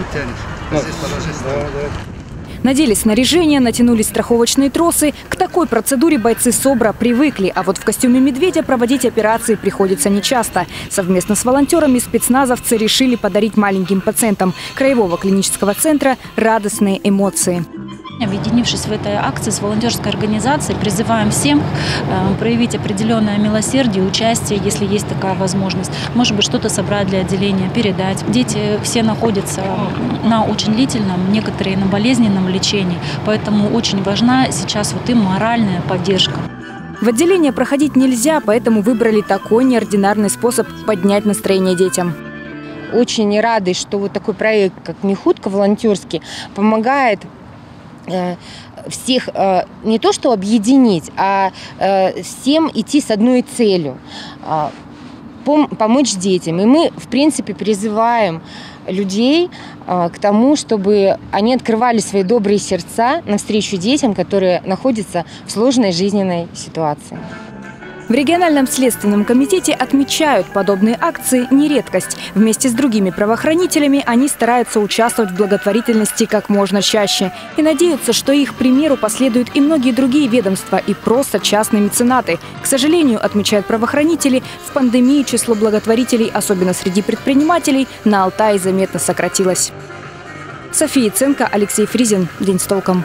тут тянешь. А здесь положи ставь. Надели снаряжение, натянули страховочные тросы. К такой процедуре бойцы СОБРа привыкли, а вот в костюме медведя проводить операции приходится нечасто. Совместно с волонтерами спецназовцы решили подарить маленьким пациентам Краевого клинического центра радостные эмоции. Объединившись в этой акции с волонтерской организацией, призываем всем э, проявить определенное милосердие, участие, если есть такая возможность. Может быть, что-то собрать для отделения, передать. Дети все находятся на очень длительном, некоторые на болезненном лечении, поэтому очень важна сейчас вот им моральная поддержка. В отделение проходить нельзя, поэтому выбрали такой неординарный способ поднять настроение детям. Очень рады, что вот такой проект, как Михутка волонтерский, помогает всех э, не то что объединить, а э, всем идти с одной целью а, пом- помочь детям. И мы, в принципе, призываем людей э, к тому, чтобы они открывали свои добрые сердца навстречу детям, которые находятся в сложной жизненной ситуации. В региональном следственном комитете отмечают, подобные акции не редкость. Вместе с другими правоохранителями они стараются участвовать в благотворительности как можно чаще. И надеются, что их примеру последуют и многие другие ведомства, и просто частные меценаты. К сожалению, отмечают правоохранители, в пандемии число благотворителей, особенно среди предпринимателей, на Алтае заметно сократилось. София Ценко, Алексей Фризин. День с толком.